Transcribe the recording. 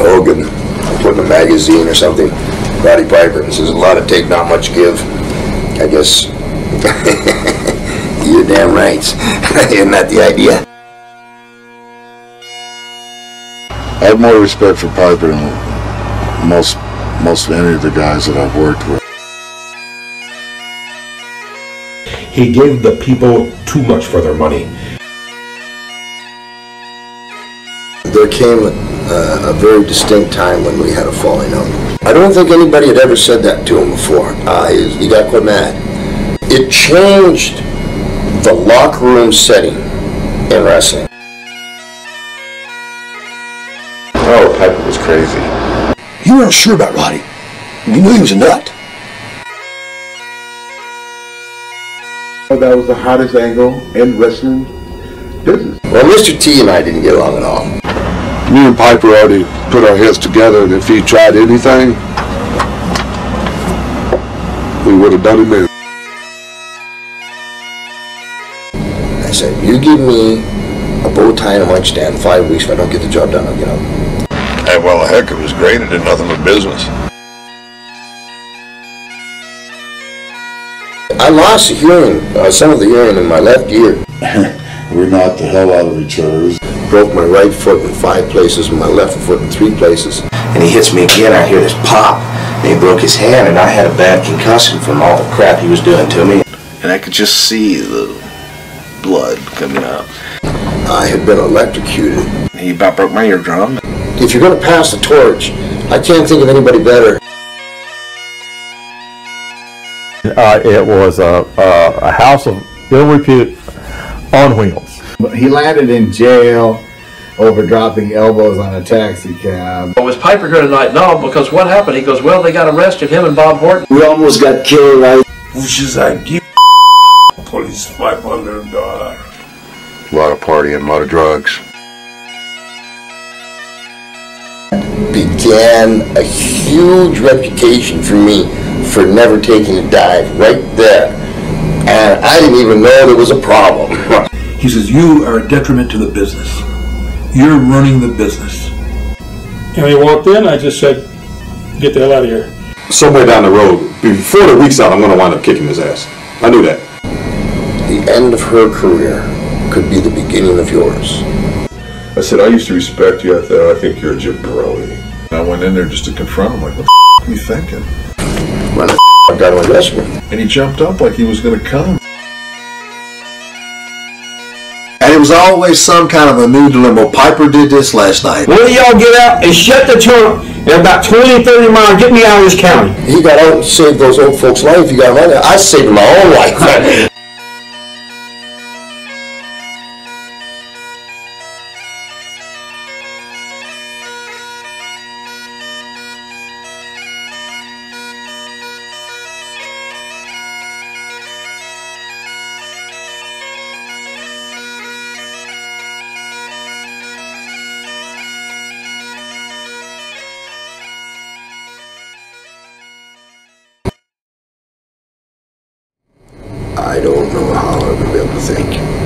Hogan put in a magazine or something, Roddy Piper, and says a lot of take, not much give. I guess you're damn right. Isn't that the idea? I have more respect for Piper than most most any of the guys that I've worked with. He gave the people too much for their money. There came a, a very distinct time when we had a falling out. I don't think anybody had ever said that to him before. Uh, he, he got quite mad. It changed the locker room setting in wrestling. Oh, Piper was crazy. You weren't sure about Roddy. You knew he was a nut. That was the hottest angle in wrestling business. Well, Mr. T and I didn't get along at all. Me and Piper already put our heads together, and if he tried anything, we would have done him in. I said, you give me a bow tie and a lunch stand five weeks. If I don't get the job done, I'll get out. Hey, well, heck, it was great. It did nothing but business. I lost the hearing, uh, some of the hearing in my left ear. We knocked the hell out of each other. Broke my right foot in five places, and my left foot in three places. And he hits me again. I hear this pop. And he broke his hand, and I had a bad concussion from all the crap he was doing to me. and I could just see the blood coming out. I had been electrocuted. He about broke my eardrum. If you're going to pass the torch, I can't think of anybody better. Uh, it was a, a, a house of ill repute on wheels. But he landed in jail over dropping elbows on a taxi cab. Was Piper here tonight? No, because what happened? He goes, well, they got arrested, him and Bob Orton. We almost got killed right Which is I give police five hundred dollars. A lot of partying, a lot of drugs. began a huge reputation for me for never taking a dive right there. And I didn't even know there was a problem. He says, You are a detriment to the business. You're running the business. And he walked in, I just said, get the hell out of here. somewhere down the road, before the week's out, I'm going to wind up kicking his ass. I knew that. the end of her career could be the beginning of yours. I said, I used to respect you. I thought, I think you're a jabroni. I went in there just to confront him, like, what the f- are you thinking? When the I got to arrest me. And he jumped up like he was going to come. Was always some kind of a new dilemma. Piper did this last night. One of y'all get out and shut the trunk and about 20, 30 miles, get me out of this county. He got out and saved those old folks' life. He got money. I saved my own life. I don't know how I would be able to thank you.